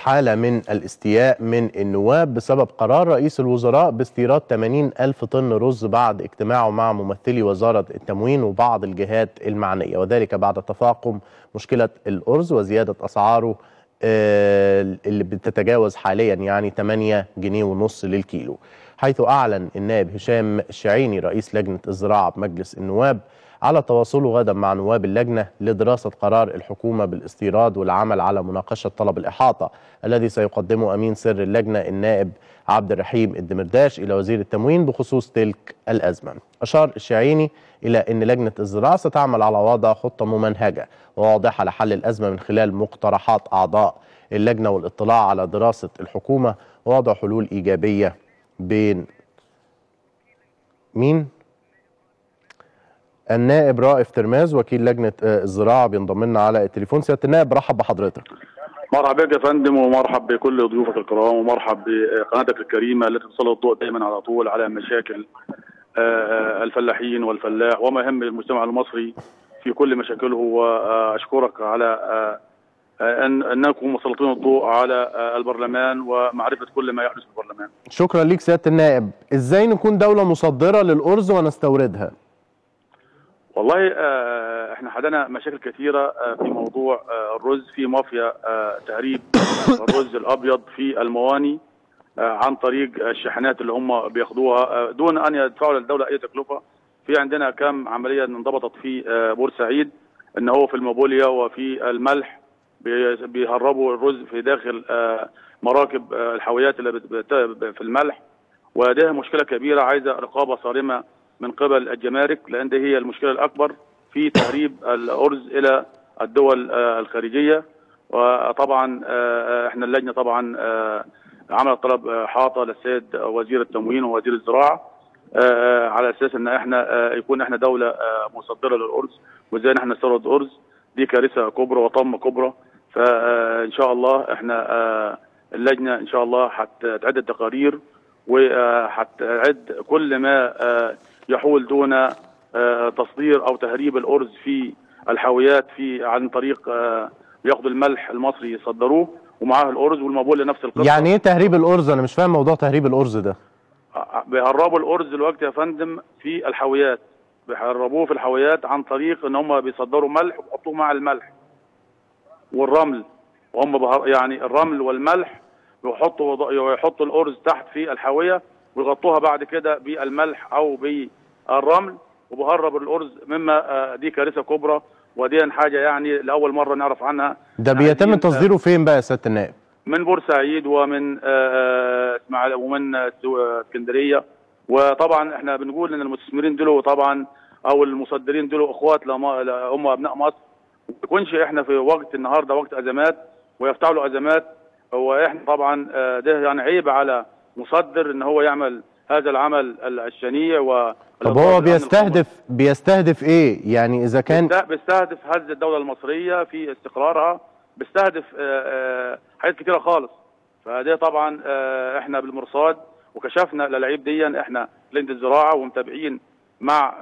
حالة من الاستياء من النواب بسبب قرار رئيس الوزراء باستيراد 80 ألف طن رز بعد اجتماعه مع ممثلي وزارة التموين وبعض الجهات المعنية. وذلك بعد تفاقم مشكلة الأرز وزيادة أسعاره آه، اللي بتتجاوز حاليا يعني 8 جنيه ونص للكيلو. حيث أعلن النائب هشام الشعيني رئيس لجنة الزراعة بمجلس النواب على تواصله غدا مع نواب اللجنة لدراسة قرار الحكومة بالاستيراد والعمل على مناقشة طلب الإحاطة الذي سيقدمه أمين سر اللجنة النائب عبد الرحيم الدمرداش إلى وزير التموين بخصوص تلك الأزمة أشار الشعيني إلى أن لجنة الزراعة ستعمل على وضع خطة ممنهجة وواضحة لحل الأزمة من خلال مقترحات أعضاء اللجنة والاطلاع على دراسة الحكومة ووضع حلول إيجابية بين مين؟ النائب رائف ترماز وكيل لجنة آه، الزراعة بينضم لنا على التليفون. سيادة النائب برحب بحضرتك. مرحبا بك يا فندم ومرحب بكل ضيوفك الكرام ومرحب بقناتك الكريمة التي تسلط الضوء دائما على طول على مشاكل آه، آه، الفلاحين والفلاح وما يهم المجتمع المصري في كل مشاكله. وأشكرك على أن أنكم مسلطين الضوء على البرلمان ومعرفة كل ما يحدث في البرلمان. شكرا ليك سيادة النائب. إزاي نكون دولة مصدرة للأرز ونستوردها؟ والله آه، إحنا حدنا مشاكل كثيره آه، في موضوع آه، الرز في مافيا تهريب الرز الأبيض في المواني عن طريق الشحنات اللي هم بياخدوها دون أن يدفعوا للدولة أي تكلفة. في عندنا كم عملية انضبطت في بورسعيد إن هو في الموبوليا وفي الملح بي- بيهربوا الرز في داخل مراكب الحاويات اللي في الملح. وده مشكلة كبيرة عايزة رقابة صارمة من قبل الجمارك لأن دي هي المشكلة الأكبر في تهريب الأرز إلى الدول آه، الخارجيه وطبعا آه، إحنا اللجنة طبعا آه، عملت طلب آه، حاطة للسيد وزير التموين ووزير الزراعة آه، على أساس إن إحنا آه، يكون إحنا دولة آه، مصدرة للأرز. وإزاي إحنا نستورد أرز؟ دي كارثة كبرى وطمه كبرى. فان شاء الله إحنا آه، اللجنة إن شاء الله هتعد التقارير وهتعد كل ما آه، يحول دون آه، تصدير أو تهريب الأرز في الحاويات في عن طريق آه، بياخدوا الملح المصري يصدروه ومعاه الأرز والمبول نفس القصة. يعني إيه تهريب الأرز؟ أنا مش فاهم موضوع تهريب الأرز ده. بيهربوا الأرز دلوقتي يا فندم في الحاويات. بيهربوه في الحاويات عن طريق إن هم بيصدروا ملح ويحطوه مع الملح والرمل. وهم بهر يعني الرمل والملح بيحطوا يحطوا الأرز تحت في الحاوية ويغطوها بعد كده بالملح أو بالرمل وبهرب الأرز مما آه، دي كارثة كبرى ودي حاجة يعني لأول مرة نعرف عنها. ده بيتم عايزين- تصديره فين بقى يا سيادة النائب؟ من بورسعيد ومن آه، آه، اسماعيل ومن اسكندرية. وطبعا إحنا بنقول إن المستثمرين دول طبعا أو المصدرين دول أخوات هم أبناء مصر. ما يكونش إحنا في وقت النهارده وقت أزمات ويفتحوا له ازمات وإحنا طبعا ده يعني عيب على مصدر إن هو يعمل هذا العمل ال- الشنيع و طب هو بيستهدف بيستهدف إيه؟ يعني إذا كان بيست- بيستهدف هز الدولة المصرية في استقرارها بيستهدف آه، آه، حاجات كتيرة خالص. فده طبعا آه، إحنا بالمرصاد وكشفنا للعيب دي إحنا لجنة الزراعة ومتابعين مع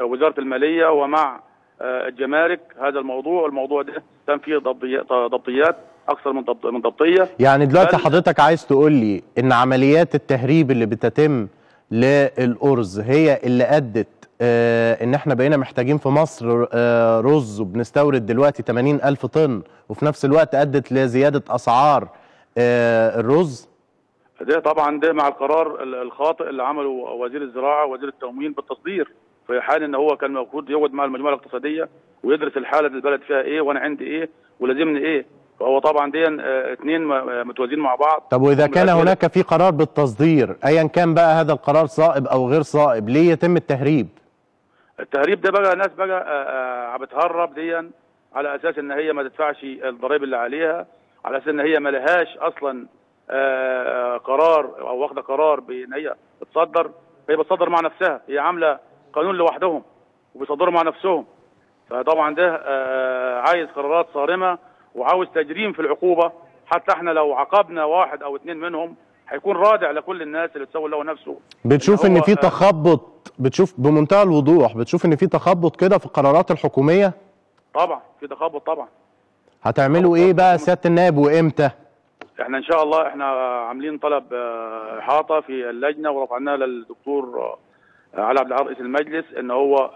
وزارة المالية ومع الجمارك هذا الموضوع. الموضوع ده تم فيه ضبطيات ضبطيات أكثر من ضبط من ضبطية. يعني دلوقتي حضرتك عايز تقول لي إن عمليات التهريب اللي بتتم للأرز. هي اللي أدت آه إن إحنا بقينا محتاجين في مصر آه رز وبنستورد دلوقتي 80 ألف طن وفي نفس الوقت أدت لزيادة أسعار آه الرز. ده طبعا ده مع القرار ال- الخاطئ اللي عمله وزير الزراعة ووزير التموين بالتصدير في حال إن هو كان المفروض يقعد مع المجموعة الاقتصادية ويدرس الحالة اللي البلد فيها إيه وأنا عندي إيه ولازمني إيه. فهو طبعا دي آه، اتنين م- متوازيين مع بعض. طب وإذا هم كان. هناك في قرار بالتصدير أيا كان بقى هذا القرار صائب أو غير صائب ليه يتم التهريب؟ التهريب ده بقى ناس بقى آه، آه، بتهرب ديا على أساس إن هي ما تدفعش الضرائب اللي عليها على أساس إن هي ما لهاش أصلا آه، آه، قرار أو واخدة قرار بإن هي بتصدر هي بتصدر مع نفسها هي عاملة قانون لوحدهم وبيصدروا مع نفسهم. فطبعا ده آه، عايز قرارات صارمة وعاوز تجريم في العقوبة حتى إحنا لو عاقبنا واحد أو اثنين منهم هيكون رادع لكل الناس اللي تسوي له نفسه. بتشوف إن ان في آه، تخبط بتشوف بمنتهى الوضوح بتشوف إن في تخبط كده في القرارات الحكومية؟ طبعا في تخبط طبعا. هتعملوا إيه بقى سيادة النائب وإمتى؟ إحنا إن شاء الله إحنا عاملين طلب آه، إحاطة في اللجنة ورفعناه للدكتور آه، علي عبد رئيس المجلس إن هو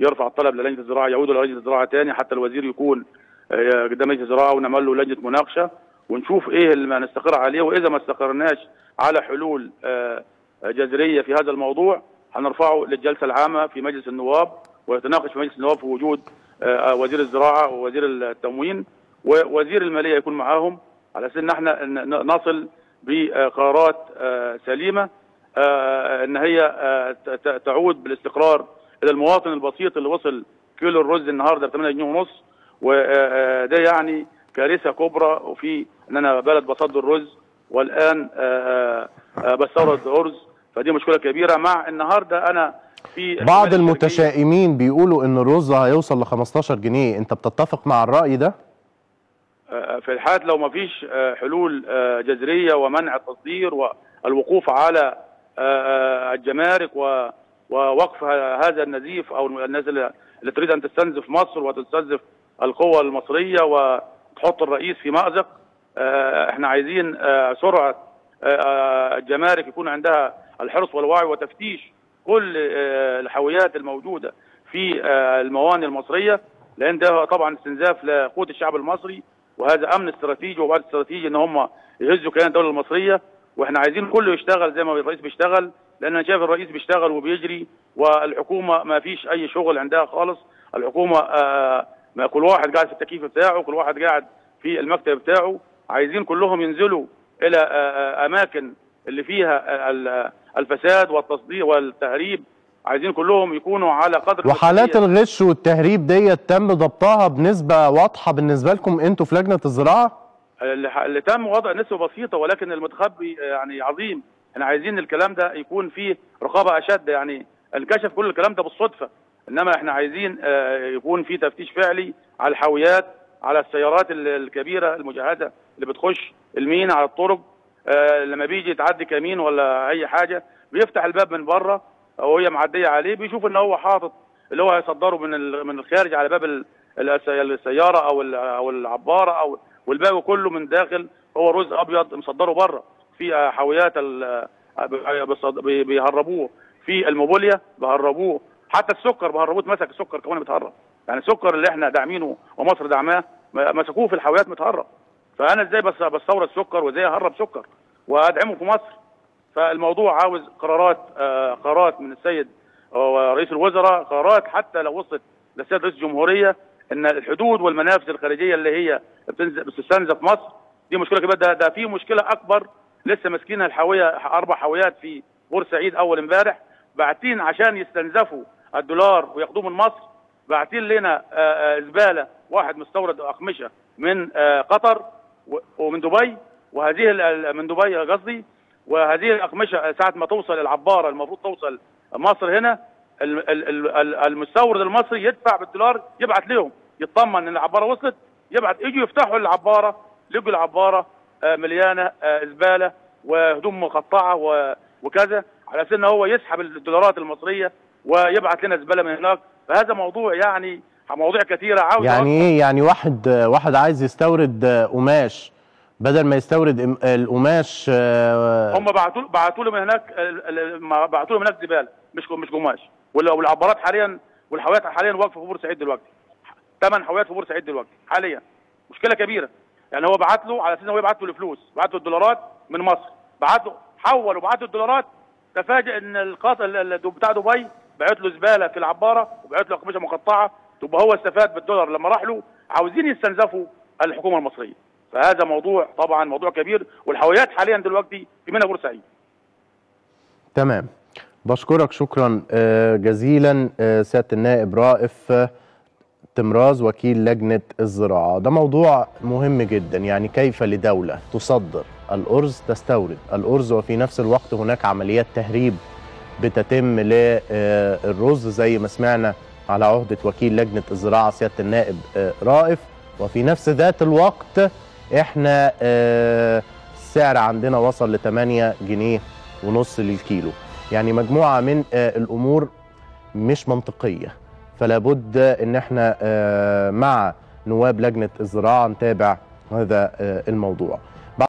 يرفع الطلب للجنة الزراعه يعود للجنة الزراعه تاني حتى الوزير يكون قدام لجنه الزراعة ونعمل له لجنة مناقشة ونشوف إيه اللي ما نستقر عليه وإذا ما استقرناش على حلول آه، جذرية في هذا الموضوع هنرفعه للجلسة العامة في مجلس النواب ويتناقش في مجلس النواب في وجود آه، وزير الزراعة ووزير التموين ووزير المالية يكون معاهم على أساس إن إحنا نصل بقرارات آه، سليمة إن هي تعود بالاستقرار إلى المواطن البسيط اللي وصل كيلو الرز النهارده ب 8 جنيه ونص وده يعني كارثة كبرى وفي ان أنا بلد بصدر رز والآن آه، آه، بستورد أرز. فدي مشكلة كبيرة. مع النهارده أنا في بعض المتشائمين بيقولوا إن الرز هيوصل ل 15 جنيه. أنت بتتفق مع الرأي ده؟ في الحالة لو ما فيش آه، حلول آه، جذرية ومنع التصدير والوقوف على آه، الجمارك ووقف هذا النزيف أو الناس اللي تريد أن تستنزف مصر وتستنزف القوى المصرية وتحط الرئيس في مأزق. آه، إحنا عايزين آه، سرعة آه، الجمارك يكون عندها الحرص والوعي وتفتيش كل الحاويات الموجودة في الموانئ المصرية لأن ده طبعا استنزاف لقوت الشعب المصري وهذا أمن استراتيجي وبعد استراتيجي إن هم يهزوا كيان الدولة المصرية. وإحنا عايزين كله يشتغل زي ما الرئيس بيشتغل لأن أنا شايف الرئيس بيشتغل وبيجري والحكومة ما فيش أي شغل عندها خالص. الحكومة آه كل واحد قاعد في التكييف بتاعه كل واحد قاعد في المكتب بتاعه. عايزين كلهم ينزلوا إلى آه آه أماكن اللي فيها ال- الفساد والتصدير والتهريب. عايزين كلهم يكونوا على قدر وحالات. الغش والتهريب ديت تم ضبطها بنسبة واضحة بالنسبة لكم أنتوا في لجنة الزراعة؟ اللي, تم وضع نسبة بسيطة ولكن المتخبي آه، يعني عظيم. إحنا عايزين الكلام ده يكون فيه رقابة أشد يعني انكشف كل الكلام ده بالصدفة. إنما إحنا عايزين آه، يكون في تفتيش فعلي على الحاويات على السيارات ال- الكبيرة المجهزة اللي بتخش المينا على الطرق آه، لما بيجي تعدي كمين ولا أي حاجة بيفتح الباب من بره وهي معدية عليه بيشوف إن هو حاطط اللي هو هيصدره من من الخارج على باب ال- الس- السيارة أو ال- أو العبارة أو والباقي كله من داخل هو رز أبيض مصدره بره. في حاويات آه، بيهربوه. في الموبوليا بيهربوه حتى السكر بيهربوه مسك السكر كمان بيتهرب يعني السكر اللي إحنا داعمينه ومصر دعماه مسكوه في الحاويات متهرب. فأنا إزاي بس بستورد سكر وإزاي أهرب سكر؟ وأدعمه في مصر. فالموضوع عاوز قرارات آه، قرارات من السيد آه، رئيس الوزراء قرارات حتى لو وصلت للسيد رئيس الجمهورية إن الحدود والمنافذ الخارجية اللي هي بتستنزف مصر دي مشكلة كبيرة. ده, ده في مشكلة أكبر لسه ماسكينها الحاويه أربع حاويات في بورسعيد أول امبارح. باعتين عشان يستنزفوا الدولار وياخدوه من مصر. باعتين لنا آه، آه، زبالة واحد مستورد أقمشة من آه، قطر ومن دبي. وهذه من دبي قصدي. وهذه الأقمشة ساعة ما توصل العباره المفروض توصل مصر هنا ال- ال- ال- ال- المستورد المصري يدفع بالدولار يبعت لهم. يطمن إن العبارة وصلت يبعت يجوا يفتحوا العبارة يلقوا العبارة مليانة زبالة وهدوم مقطعة وكذا على أساس إن هو يسحب الدولارات المصرية ويبعت لنا زبالة من هناك. فهذا موضوع يعني مواضيع كثيرة. عاوز يعني إيه؟ يعني واحد واحد عايز يستورد قماش. بدل ما يستورد القماش آه، هم بعتوا بعتوا له من هناك بعتوا له من هناك زبالة مش مش قماش. وال- والعبارات حاليا والحاويات حاليا واقفة في بورسعيد دلوقتي. ثمان حاويات في بورسعيد دلوقتي حاليا. مشكلة كبيرة. يعني هو بعت له على أساس إن هو يبعت له الفلوس. بعت له الدولارات من مصر. بعت له حول وبعت له الدولارات. تفاجئ إن القاط ال- ال- بتاع دبي بعت له زبالة في العبارة وبعت له قماشه مقطعة تبقى هو استفاد بالدولار لما راح له عاوزين يستنزفوا الحكومة المصرية. فهذا موضوع طبعا موضوع كبير والحاويات حاليا دلوقتي في منها بورسعيد تمام. بشكرك شكرا آه، جزيلا آه، سيادة النائب رائف آه، تمراز وكيل لجنة الزراعة. ده موضوع مهم جدا يعني كيف لدولة تصدر الأرز تستورد. الأرز وفي نفس الوقت هناك عمليات تهريب بتتم للرز زي ما سمعنا على عهدة وكيل لجنة الزراعة سيادة النائب آه، رائف. وفي نفس ذات الوقت إحنا آه، السعر عندنا وصل ل 8 جنيه ونص للكيلو. يعني مجموعة من آه، الأمور مش منطقية. فلا بد إن إحنا آه، مع نواب لجنة الزراعة نتابع هذا الموضوع.